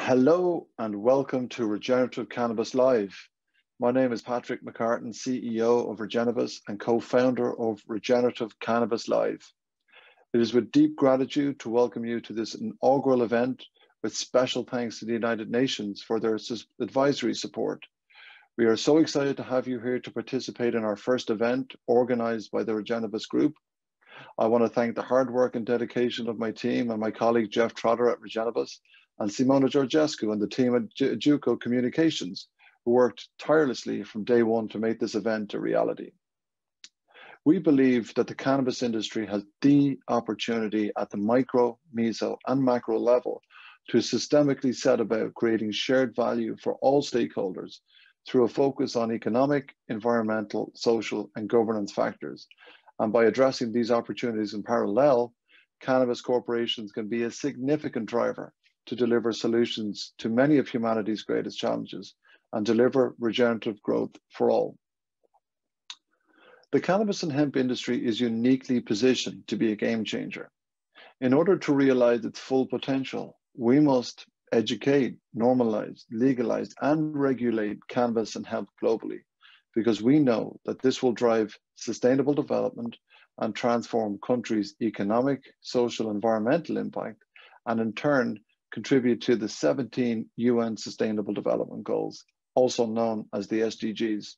Hello and welcome to Regenerative Cannabis Live. My name is Patrick McCartan, CEO of Regennabis and co-founder of Regenerative Cannabis Live. It is with deep gratitude to welcome you to this inaugural event with special thanks to the United Nations for their advisory support. We are so excited to have you here to participate in our first event organized by the Regennabis Group. I want to thank the hard work and dedication of my team and my colleague Jeff Trotter at Regennabis and Simona Georgescu and the team at Juco Communications, who worked tirelessly from day one to make this event a reality. We believe that the cannabis industry has the opportunity at the micro, meso, and macro level to systemically set about creating shared value for all stakeholders through a focus on economic, environmental, social, and governance factors. And by addressing these opportunities in parallel, cannabis corporations can be a significant driver to deliver solutions to many of humanity's greatest challenges and deliver regenerative growth for all. The cannabis and hemp industry is uniquely positioned to be a game changer. In order to realize its full potential, we must educate, normalize, legalize, and regulate cannabis and hemp globally, because we know that this will drive sustainable development and transform countries' economic, social, environmental impact, and in turn, contribute to the 17 UN Sustainable Development Goals, also known as the SDGs.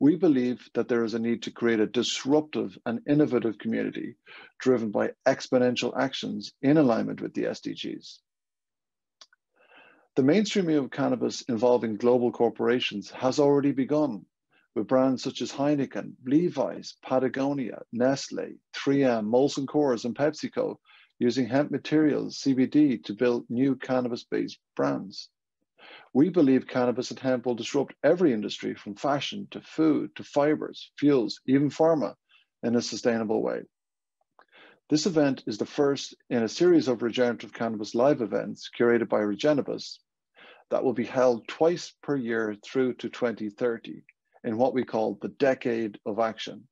We believe that there is a need to create a disruptive and innovative community driven by exponential actions in alignment with the SDGs. The mainstreaming of cannabis involving global corporations has already begun with brands such as Heineken, Levi's, Patagonia, Nestle, 3M, Molson Coors, and PepsiCo using hemp materials, CBD, to build new cannabis-based brands. We believe cannabis and hemp will disrupt every industry from fashion to food to fibers, fuels, even pharma in a sustainable way. This event is the first in a series of regenerative cannabis live events curated by Regennabis that will be held twice per year through to 2030 in what we call the Decade of Action.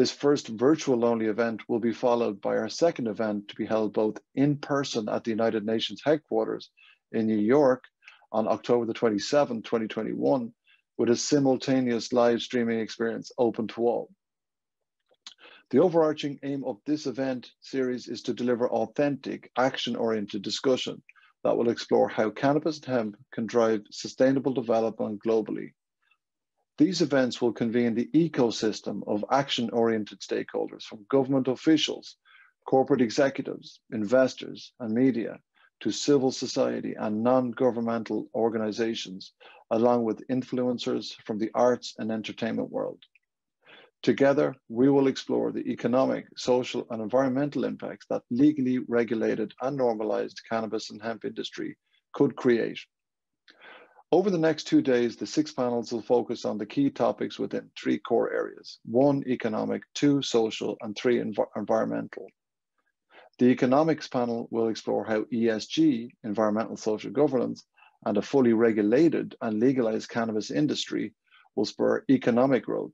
This first virtual only event will be followed by our second event to be held both in person at the United Nations headquarters in New York on October the 27th, 2021, with a simultaneous live streaming experience open to all. The overarching aim of this event series is to deliver authentic, action-oriented discussion that will explore how cannabis and hemp can drive sustainable development globally these events will convene the ecosystem of action-oriented stakeholders from government officials, corporate executives, investors, and media to civil society and non-governmental organizations, along with influencers from the arts and entertainment world. Together, we will explore the economic, social, and environmental impacts that legally regulated and normalized cannabis and hemp industry could create over the next two days, the six panels will focus on the key topics within three core areas. One, economic, two, social, and three, env environmental. The economics panel will explore how ESG, environmental social governance, and a fully regulated and legalized cannabis industry will spur economic growth.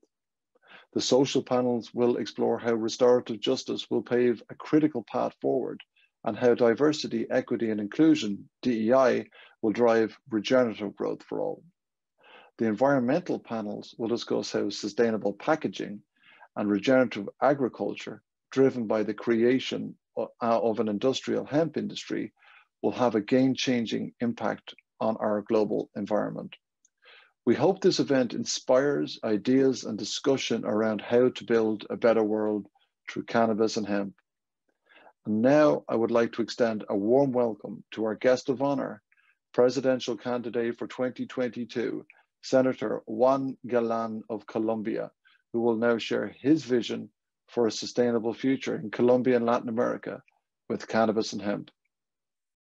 The social panels will explore how restorative justice will pave a critical path forward and how diversity, equity, and inclusion, DEI, will drive regenerative growth for all. The environmental panels will discuss how sustainable packaging and regenerative agriculture, driven by the creation uh, uh, of an industrial hemp industry, will have a game-changing impact on our global environment. We hope this event inspires ideas and discussion around how to build a better world through cannabis and hemp. And now I would like to extend a warm welcome to our guest of honor, presidential candidate for 2022, Senator Juan Galan of Colombia, who will now share his vision for a sustainable future in Colombia and Latin America with cannabis and hemp.